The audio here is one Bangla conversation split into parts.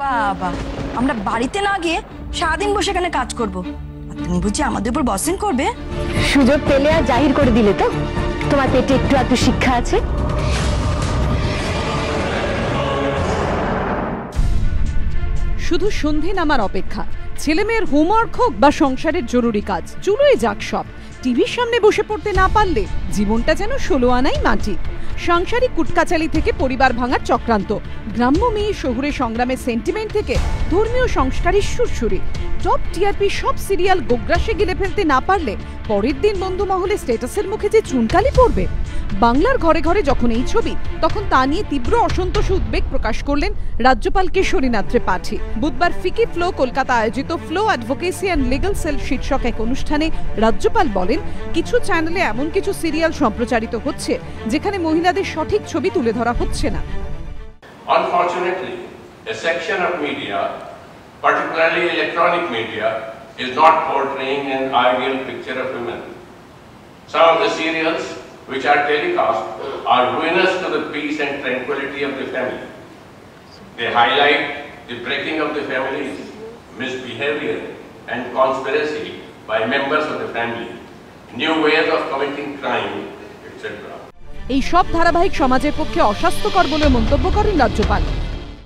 বাবা আমরা বাড়িতে না গিয়ে সারাদিন বসে এখানে কাজ করব। আর তুমি বুঝি আমাদের উপর বসিং করবে? সুযোগ পেলে আর জাহির করে দিলে তো। তোমার পেটে একটু একটু শিক্ষা আছে? শুধু সন্ধে নামার অপেক্ষা। ছেলে মেয়ের হোমওয়ার্ক হোক বা সংসারের জরুরি কাজ চুলোয় যাক সব। টিভির সামনে বসে পড়তে না পারলে জীবনটা যেন ষোলো আনাই মাটি। সাংসারিক কুটকাচালি থেকে পরিবার ভাঙার চক্রান্ত। গ্রাম্য মেয়ে শহুরে সংগ্রামের সেন্টিমেন্ট থেকে ধর্মীয় সংস্কারের সুরসুরি। টপ টিআরপি সব সিরিয়াল গোগ্রাসে গিলে ফেলতে না পারলে পরের দিন বন্ধু মহলে স্ট্যাটাসের মুখে যে চুনকালি পড়বে। বাংলার ঘরে ঘরে যখন এই ছবি তখন তা নিয়ে তীব্র অসন্তোষ উদ্বেগ প্রকাশ করলেন রাজ্যপাল কেশরীনাথ ত্রিপাঠী বুধবার ফিকি ফ্লো কলকাতা আয়োজিত FLO advocacy and legal cell শীর্ষক এক অনুষ্ঠানে রাজ্যপাল বলেন কিছু চ্যানেলে এমন কিছু সিরিয়াল সম্প্রচারিত হচ্ছে যেখানে মহিলাদের সঠিক ছবি তুলে ধরা হচ্ছে না Unfortunately, a section of media, particularly electronic media, is not portraying an ideal picture of women. Some of the serials which are telecast are ruinous to the peace and tranquility of the family. They highlight the breaking of the families, misbehavior and conspiracy by members of the family, new ways of committing crime, etc. এই সব ধারাবাহিক সমাজের পক্ষে অস্বাস্থ্যকর বলে মন্তব্য করেন রাজ্যপাল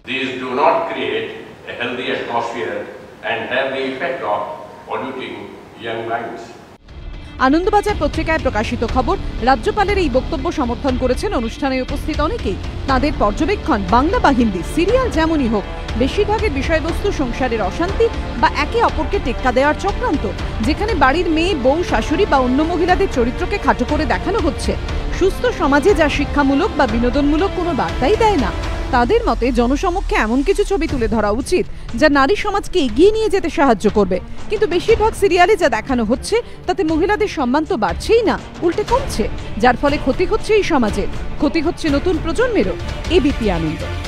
These do not create a healthy atmosphere and have the effect of polluting young minds. Anandabazar পত্রিকায় প্রকাশিত খবর, রাজ্যপালের এই বক্তব্য সমর্থন করেছেন অনুষ্ঠানে উপস্থিত অনেকেই। তাদের পর্যবেক্ষণ, বাংলা বা হিন্দি সিরিয়াল যেমনই হোক, বেশিরভাগের বিষয়বস্তু সংসারের অশান্তি বা একে অপরকে টেক্কা দেওয়ার চক্রান্ত, যেখানে বাড়ির মেয়ে, বউ, শাশুড়ি বা অন্য মহিলাদের চরিত্রকে খাটো করে দেখানো হচ্ছে। সুস্থ সমাজে যা শিক্ষামূলক বা বিনোদনমূলক কোনো বার্তাই দেয় না। তাদের মতে জনসমক্ষে এমন কিছু ছবি তুলে ধরা উচিত যা নারী সমাজকে এগিয়ে নিয়ে যেতে সাহায্য করবে। কিন্তু বেশিরভাগ সিরিয়ালে যা দেখানো হচ্ছে, তাতে মহিলাদের সম্মান তো বাড়ছেই না, উল্টে কমছে। যার ফলে ক্ষতি হচ্ছে এই সমাজের। ক্ষতি হচ্ছে নতুন প্রজন্মেরও। এবিপি আনন্দ।